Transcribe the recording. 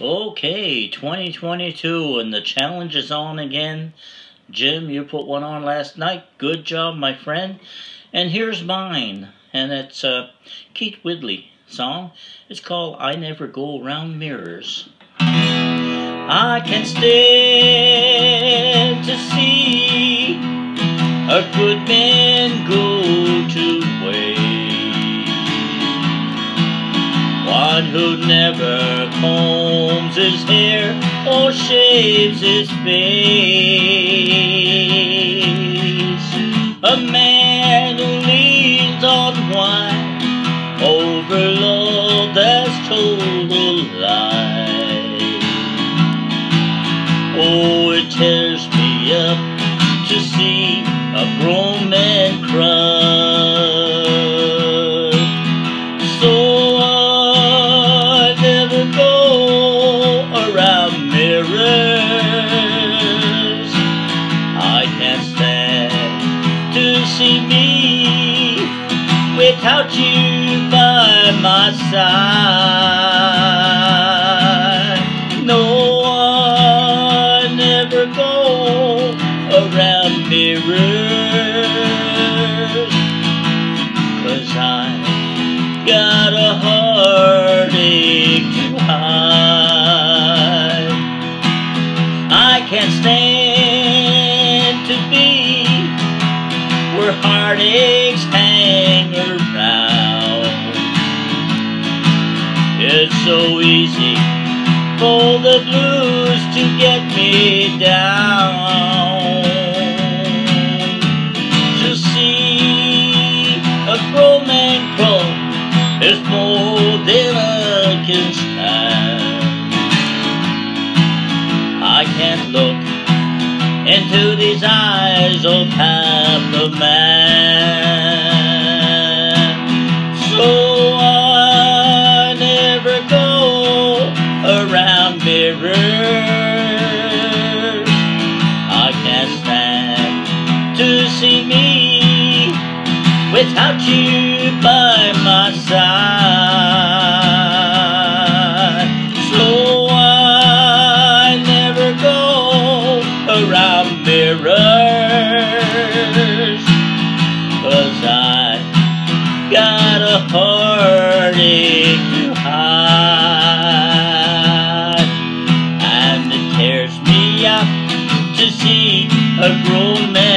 Okay, 2022, and the challenge is on again. Jim, you put one on last night. Good job, my friend. And here's mine, and it's a Keith Whitley song. It's called I Never Go Around Mirrors. I can stand to see a good man go to waste. One who never combs his hair or shaves his face. A man who leans on wine over love that's a lie. To me without you by my side. No, I never go around mirrors. The blues to get me down. To see a grown man grow is more than I can stand. I can't look into these eyes of half a man. see me without you by my side. So I never go around mirrors, cause I got a heartache to hide, and it tears me up to see a grown man.